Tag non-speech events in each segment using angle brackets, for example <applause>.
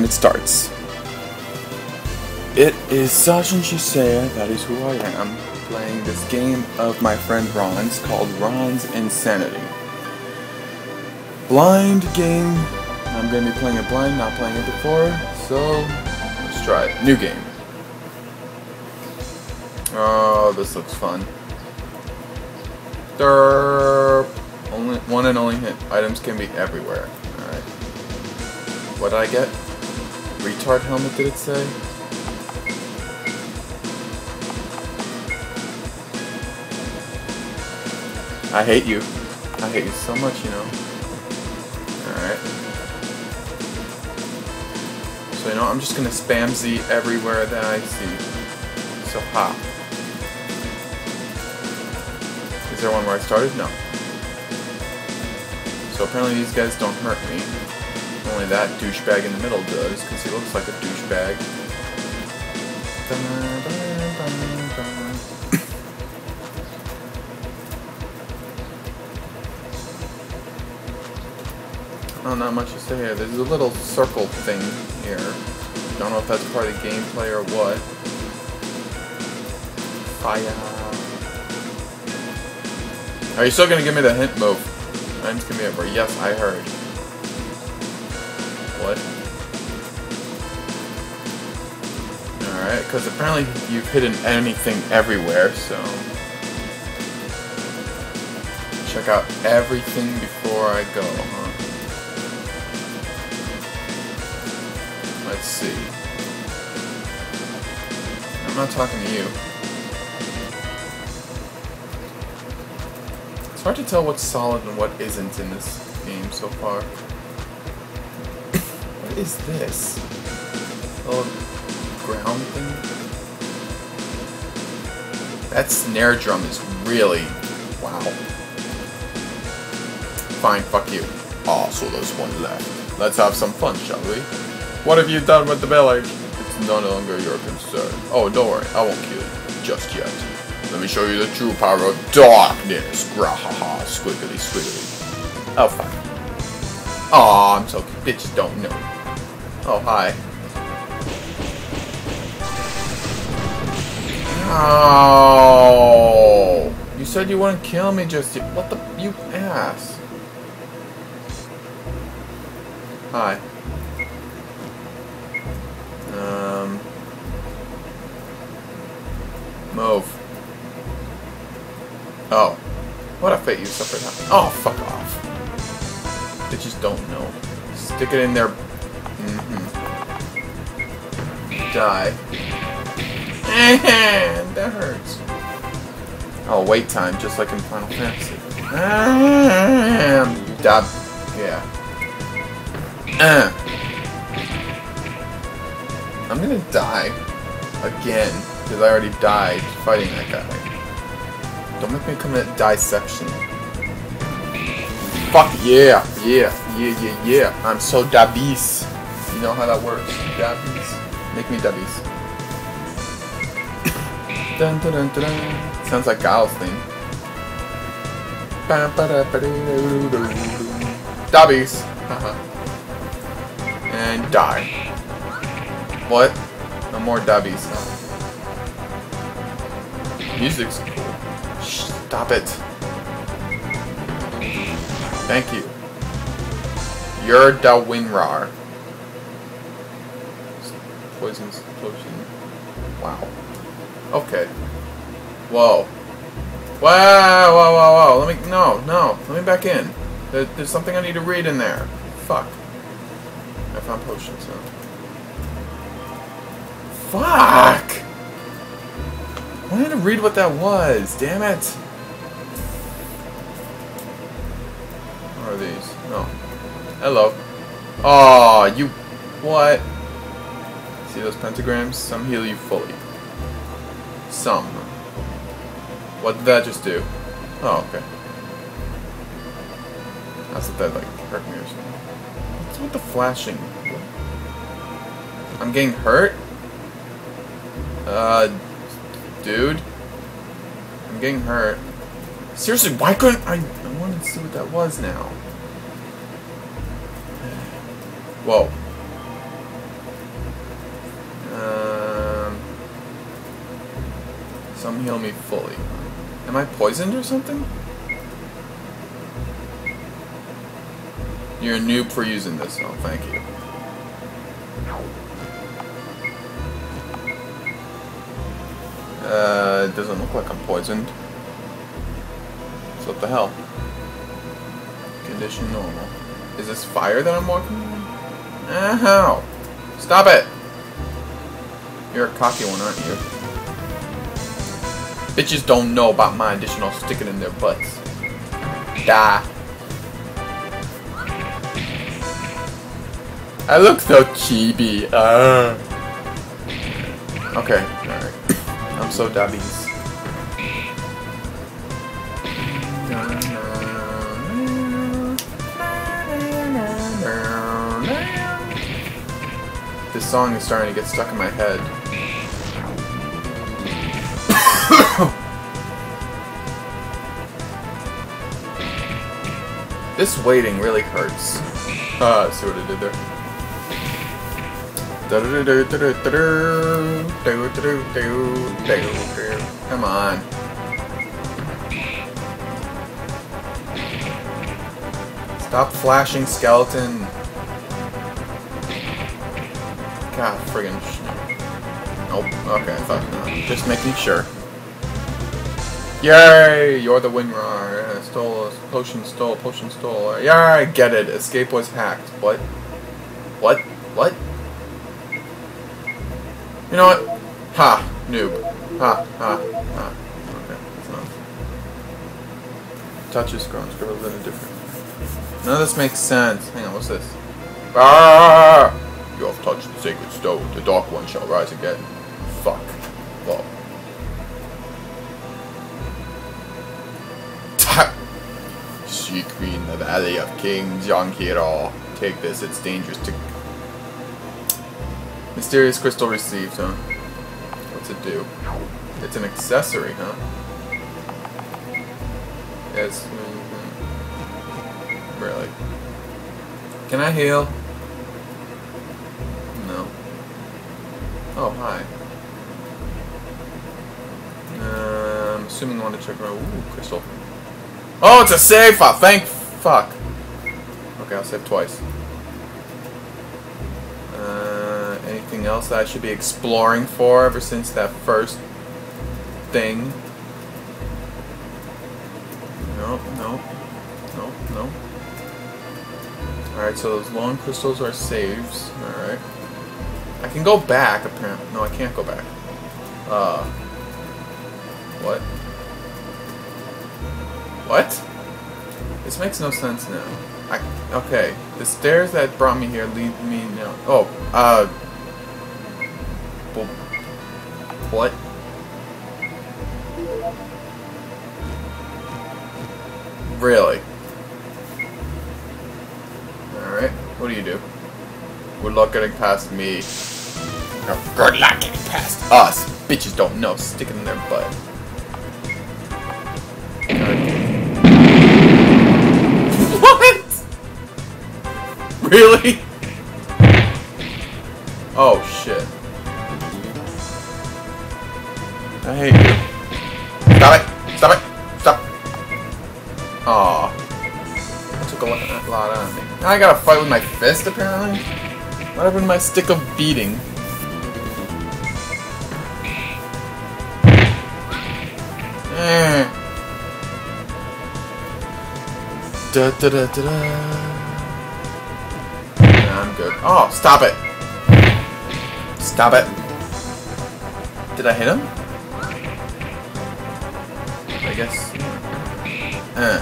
And it starts. It is Sajin Shiseiya, that is who I am, playing this game of my friend Ron's called Ron's Insanity. Blind game. I'm going to be playing it blind, not playing it before, so let's try it. New game. Oh, this looks fun. Derp. Only one and only hit. Items can be everywhere. Alright. What did I get? Retard helmet, did it say? I hate you. I hate you so much, you know. Alright. So, you know, I'm just gonna spam Z everywhere that I see. So, ha. Is there one where I started? No. So apparently these guys don't hurt me. Only that douchebag in the middle does, because he looks like a douchebag. <coughs> Oh, not much to say here. There's a little circle thing here. Don't know if that's part of the gameplay or what. Fire. Are you still gonna give me the hint move? Mine's gonna be over. Yes, I heard. What? Alright, because apparently you've hidden anything everywhere, so... Check out everything before I go, huh? Let's see. I'm not talking to you. It's hard to tell what's solid and what isn't in this game so far. What is this? Little ground thing? That snare drum is really... wow. Fine, fuck you. Oh, so there's one left. Let's have some fun, shall we? What have you done with the village? It's no longer your concern. Oh, don't worry, I won't kill you. Just yet. Let me show you the true power of darkness. Grahaha, squiggly squiggly. Oh, fuck. Aw, I'm so. Bitches don't know. Oh, hi. Oh, you said you wouldn't kill me just yet. What the? You ass. Hi. Um. Move. Oh. What a fate you suffered. Oh, fuck off. They just don't know. Stick it in there. Mm-hmm. Die. And that hurts. Oh, wait time, just like in Final Fantasy. Dab. Yeah. Uh. I'm gonna die. Again. Because I already died fighting that guy. Don't make me commit dissection. Fuck yeah, yeah, yeah, yeah, yeah. I'm so dabis. You know how that works. Dabis. Make me dabis. dun, dun, dun, dun, dun. Sounds like Guile's thing. Dabbies. Uh-huh. and die. What? No more dubbies. Music's cool. Stop it. Thank you. You're the Winrar. Poison's potion. Wow. Okay. Whoa. Wow, whoa, whoa, whoa. Let me, no, no. Let me back in. There, there's something I need to read in there. Fuck. I found potions, huh? Fuck! I wanted to read what that was. Damn it. What are these? No. Hello. Oh, you... What? See those pentagrams? Some heal you fully. Some. What did that just do? Oh, okay. I thought that, like, hurt me or something. What's with the flashing? I'm getting hurt? Uh, dude? I'm getting hurt. Seriously, why couldn't I... I wanted to see what that was now. <sighs> Whoa. Some heal me fully. Am I poisoned or something? You're a noob for using this. Oh, thank you. Uh, it doesn't look like I'm poisoned. So what the hell? Condition normal. Is this fire that I'm walking on? Ow! Stop it! You're a cocky one, aren't you? Bitches don't know about my additional sticking in their butts. Die. I look so chibi. Uh. Okay, alright. <coughs> I'm so dubbies. This song is starting to get stuck in my head. This waiting really hurts. Ah, see what I did there. Come on. Stop flashing, skeleton. God, friggin' Nope. Okay, I thought no. Just making sure. Yay! You're the Winrar. Yeah, stole a potion, stole, potion, stole. Yeah, I get it. Escape was hacked. What? What? What? You know what? Ha! Noob. Ha, ha, ha. Okay, that's enough. Touch is grown, in a different. None of this makes sense. Hang on, what's this? Ah! You have touched the sacred stone. The dark one shall rise again. Seek me in the Valley of Kings, Yankiro. Take this, it's dangerous to... Mysterious crystal received, huh? What's it do? It's an accessory, huh? Yes. Really? Can I heal? No. Oh, hi. Uh, I'm assuming I want to check my... Ooh, crystal. Oh, it's a save file! Thank fuck. Okay, I'll save twice. Uh, anything else that I should be exploring for ever since that first thing? No, no, no, no. Alright, so those long crystals are saves. Alright. I can go back, apparently. No, I can't go back. Uh. What? What? This makes no sense now. I, okay, the stairs that brought me here lead me now. Oh, uh. What? Really? Alright, what do you do? Good luck getting past me. Good luck getting past us. Bitches don't know. Stick it in their butt. Really? Oh shit. I hate you. Stop it! Stop it! Stop! Aw. That took a lot of me. Now I gotta fight with my fist apparently? What happened to my stick of beating? Eh. Da da da da da. Oh, stop it! Stop it! Did I hit him? I guess. Uh.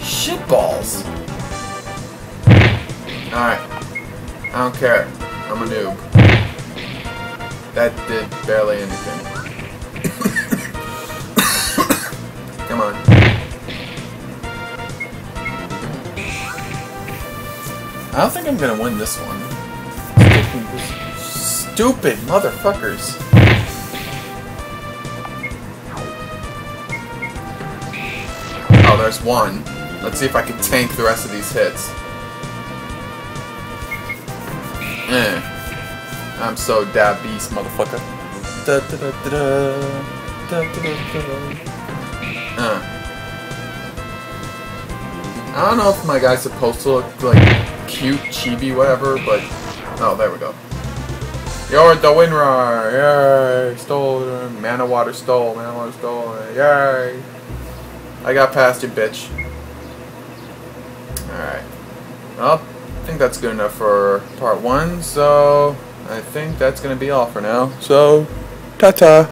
Shit balls! Alright. I don't care. I'm a noob. That did barely anything. <coughs> Come on. I don't think I'm gonna win this one. Stupid motherfuckers. Oh, there's one. Let's see if I can tank the rest of these hits. Eh. I'm so that beast, motherfucker. Da, da, da, da, da, da, da, da. Uh. I don't know if my guy's supposed to look like cute, chibi, whatever, but oh, there we go. You're the winner! Yay! Stole mana water stole, mana water stole, yay! I got past you, bitch. Alright. Well, I think that's good enough for part one, so I think that's gonna be all for now. So, ta-ta!